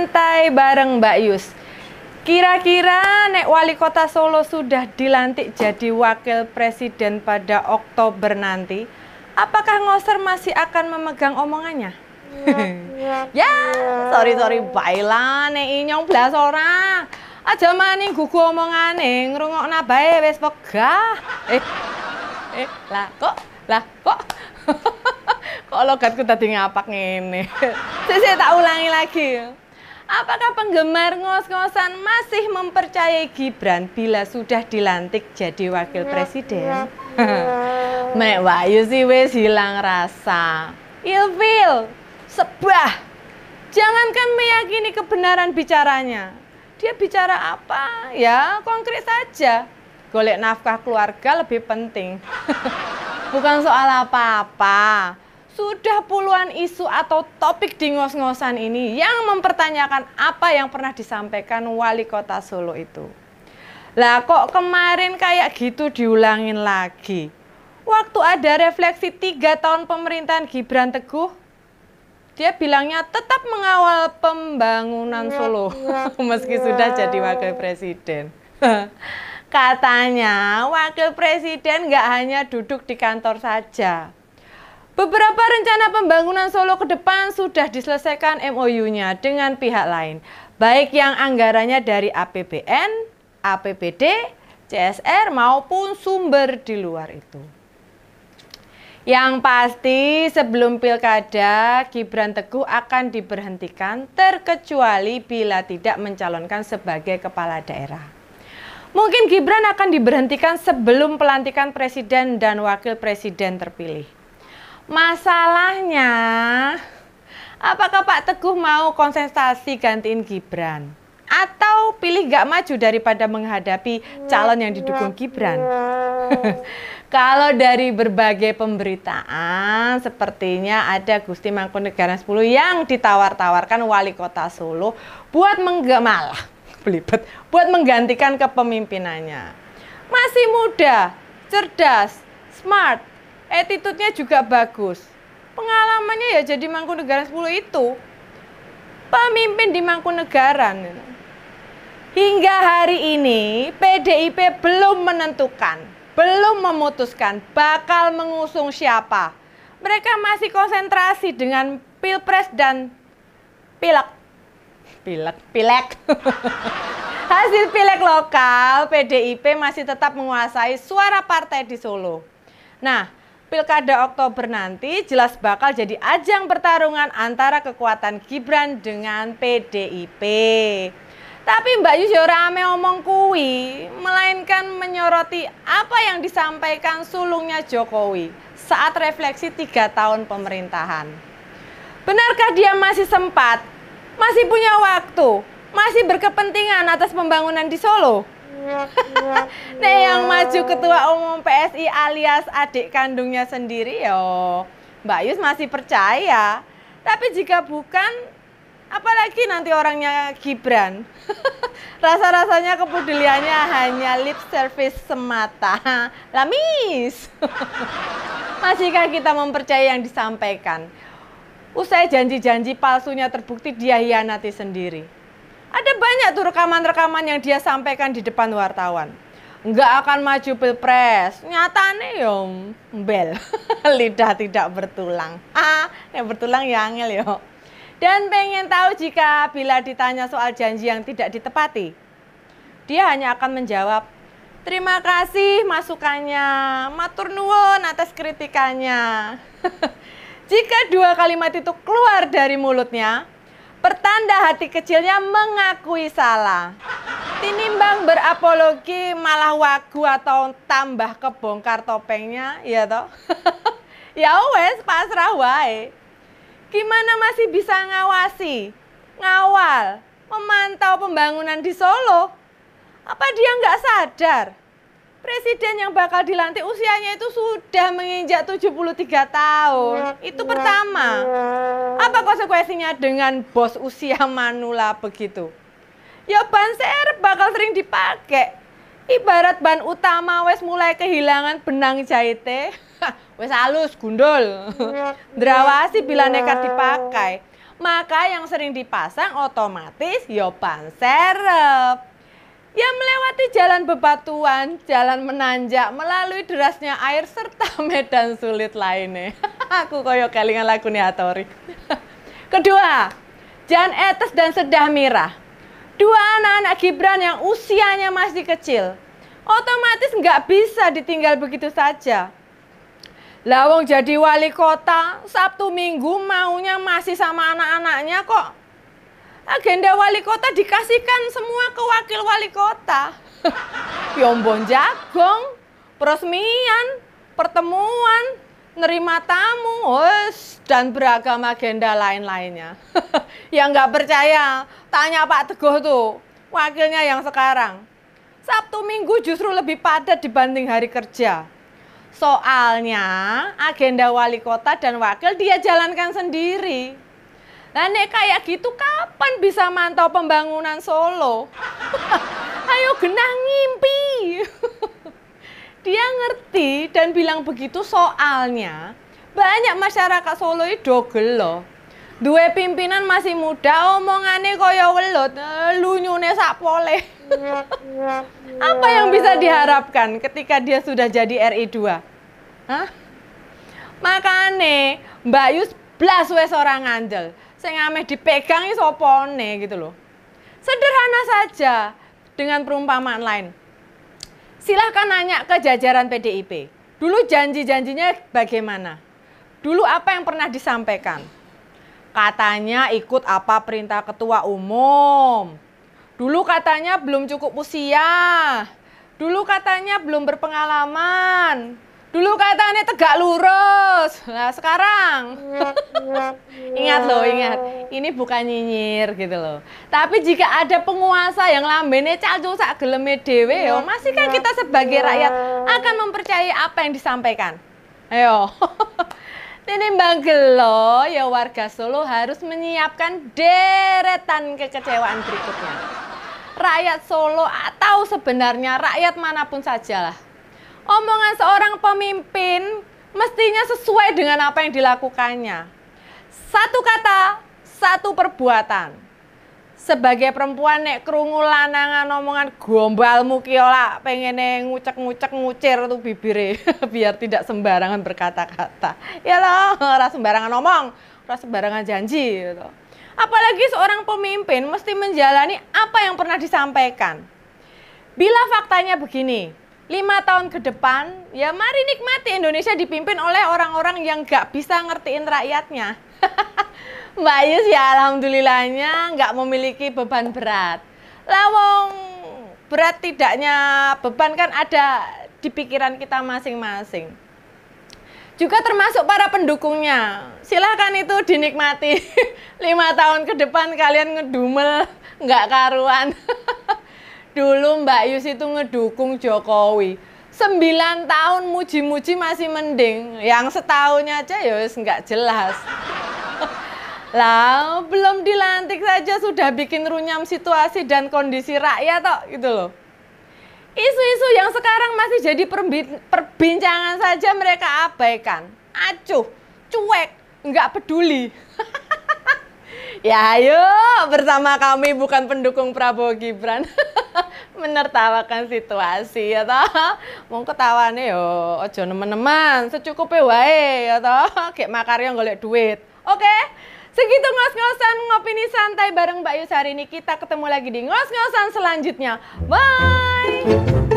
santai bareng Mbak Yus. Kira-kira nek wali kota Solo sudah dilantik jadi wakil presiden pada Oktober nanti, apakah Ngoser masih akan memegang omongannya? ya, sorry sorry baiklah nek inyong belas orang. Aja maning gugu omongane, ngrungokna bae wis pegah. Eh. Eh, lah kok lah kok kok logatku tadi ngapak ngene. Saya tak ulangi lagi. Apakah penggemar ngos-ngosan masih mempercayai Gibran bila sudah dilantik jadi wakil presiden? Mek Wahyu sih wis hilang rasa. Ilfil, sebah. Jangankan meyakini kebenaran bicaranya. Dia bicara apa? Ya, konkret saja. Golek nafkah keluarga lebih penting. Bukan soal apa-apa sudah puluhan isu atau topik di ngos-ngosan ini yang mempertanyakan apa yang pernah disampaikan wali kota Solo itu. Lah kok kemarin kayak gitu diulangin lagi? Waktu ada refleksi tiga tahun pemerintahan Gibran Teguh, dia bilangnya tetap mengawal pembangunan Solo meski sudah jadi wakil presiden. Katanya wakil presiden nggak hanya duduk di kantor saja, Beberapa rencana pembangunan Solo ke depan sudah diselesaikan MOU-nya dengan pihak lain, baik yang anggarannya dari APBN, APBD, CSR maupun sumber di luar itu. Yang pasti sebelum pilkada, Gibran Teguh akan diberhentikan terkecuali bila tidak mencalonkan sebagai kepala daerah. Mungkin Gibran akan diberhentikan sebelum pelantikan presiden dan wakil presiden terpilih. Masalahnya, apakah Pak Teguh mau konsentrasi gantiin Gibran? Atau pilih gak maju daripada menghadapi calon yang didukung Gibran? Kalau dari berbagai pemberitaan, sepertinya ada Gusti Mangkunegaran 10 yang ditawar-tawarkan wali kota Solo buat menggemalah, belibet, buat menggantikan kepemimpinannya. Masih muda, cerdas, smart, attitude-nya juga bagus. Pengalamannya ya jadi Mangkunegaran 10 itu. Pemimpin di Mangkunegaran. Hingga hari ini PDIP belum menentukan, belum memutuskan bakal mengusung siapa. Mereka masih konsentrasi dengan Pilpres dan Pilek. Pilek, Pilek. Hasil Pilek lokal, PDIP masih tetap menguasai suara partai di Solo. Nah, Pilkada Oktober nanti jelas bakal jadi ajang pertarungan antara kekuatan Gibran dengan PDIP. Tapi Mbak Yus ya rame omong kui, melainkan menyoroti apa yang disampaikan sulungnya Jokowi saat refleksi tiga tahun pemerintahan. Benarkah dia masih sempat, masih punya waktu, masih berkepentingan atas pembangunan di Solo? Nih yang maju ketua umum PSI alias adik kandungnya sendiri yo Mbak Yus masih percaya. Tapi jika bukan, apalagi nanti orangnya Gibran. Rasa-rasanya kepeduliannya hanya lip service semata. Lamis. Masihkah kita mempercayai yang disampaikan? Usai janji-janji palsunya terbukti dia hianati sendiri. Ada banyak tuh rekaman-rekaman yang dia sampaikan di depan wartawan. Enggak akan maju pilpres. Nyatane yo bel. Lidah tidak bertulang. Ah, yang bertulang ya angel yo. Dan pengen tahu jika bila ditanya soal janji yang tidak ditepati. Dia hanya akan menjawab, Terima kasih masukannya, matur nuwun atas kritikannya. Jika dua kalimat itu keluar dari mulutnya, Pertanda hati kecilnya mengakui salah. Tinimbang berapologi malah wagu atau tambah kebongkar topengnya, ya toh? ya wes pasrah wae. Gimana masih bisa ngawasi, ngawal, memantau pembangunan di Solo? Apa dia nggak sadar? Presiden yang bakal dilantik usianya itu sudah menginjak 73 tahun. Itu pertama. Apa konsekuensinya dengan bos usia manula begitu? Ya ban bakal sering dipakai. Ibarat ban utama wes mulai kehilangan benang jahitnya. wes halus, gundul. Drawasi bila nekat dipakai. Maka yang sering dipasang otomatis yo ban serep. Ya melewati jalan bebatuan, jalan menanjak, melalui derasnya air serta medan sulit lainnya. Aku koyo kelingan lagu Atori. Kedua, Jan Etes dan Sedah Mirah. Dua anak-anak Gibran yang usianya masih kecil. Otomatis nggak bisa ditinggal begitu saja. Lawang jadi wali kota, Sabtu Minggu maunya masih sama anak-anaknya kok agenda wali kota dikasihkan semua ke wakil wali kota. Yombon jagong, peresmian, pertemuan, nerima tamu, wes, dan beragam agenda lain-lainnya. yang nggak percaya, tanya Pak Teguh tuh, wakilnya yang sekarang. Sabtu Minggu justru lebih padat dibanding hari kerja. Soalnya agenda wali kota dan wakil dia jalankan sendiri. Nah nek kayak gitu kapan bisa mantau pembangunan Solo? Ayo genah ngimpi. Dia ngerti dan bilang begitu soalnya banyak masyarakat Solo itu loh. Dua pimpinan masih muda omongannya kaya welut, lunyune sak pole. Apa yang bisa diharapkan ketika dia sudah jadi RI 2? Hah? Makane Mbak Yus blas wes orang ngandel sing ameh dipegang sopone gitu loh. Sederhana saja dengan perumpamaan lain. Silahkan nanya ke jajaran PDIP. Dulu janji-janjinya bagaimana? Dulu apa yang pernah disampaikan? Katanya ikut apa perintah ketua umum. Dulu katanya belum cukup usia. Dulu katanya belum berpengalaman. Dulu katanya tegak lurus. Nah, sekarang ingat loh, ingat. Ini bukan nyinyir gitu loh. Tapi jika ada penguasa yang lambene cacu sak geleme dhewe yo, masih kan kita sebagai rakyat akan mempercayai apa yang disampaikan. Ayo. Ini Mbak Gelo, ya warga Solo harus menyiapkan deretan kekecewaan berikutnya. Rakyat Solo atau sebenarnya rakyat mana pun sajalah omongan seorang pemimpin mestinya sesuai dengan apa yang dilakukannya. Satu kata, satu perbuatan. Sebagai perempuan nek krungu lanangan omongan gombalmu kiola pengen ngucek-ngucek ngucir tuh bibire biar tidak sembarangan berkata-kata. Ya loh, ora sembarangan ngomong, ora sembarangan janji gitu. Apalagi seorang pemimpin mesti menjalani apa yang pernah disampaikan. Bila faktanya begini, lima tahun ke depan, ya mari nikmati Indonesia dipimpin oleh orang-orang yang gak bisa ngertiin rakyatnya. Mbak Yus ya alhamdulillahnya nggak memiliki beban berat. Lawong berat tidaknya beban kan ada di pikiran kita masing-masing. Juga termasuk para pendukungnya. Silahkan itu dinikmati. Lima tahun ke depan kalian ngedumel nggak karuan. Mbak Yus itu ngedukung Jokowi. Sembilan tahun muji-muji masih mending. Yang setahunnya aja ya nggak jelas. Lah, belum dilantik saja sudah bikin runyam situasi dan kondisi rakyat tok gitu loh. Isu-isu yang sekarang masih jadi perbincangan saja mereka abaikan. Acuh, cuek, nggak peduli. Ya ayo bersama kami bukan pendukung Prabowo Gibran menertawakan situasi ya toh. Mau ketawane yo ojo nemen-nemen secukupnya wae ya toh. Kayak makarya golek duit. Oke? Segitu ngos-ngosan ngopini santai bareng Mbak Yus hari ini. Kita ketemu lagi di ngos-ngosan selanjutnya. Bye.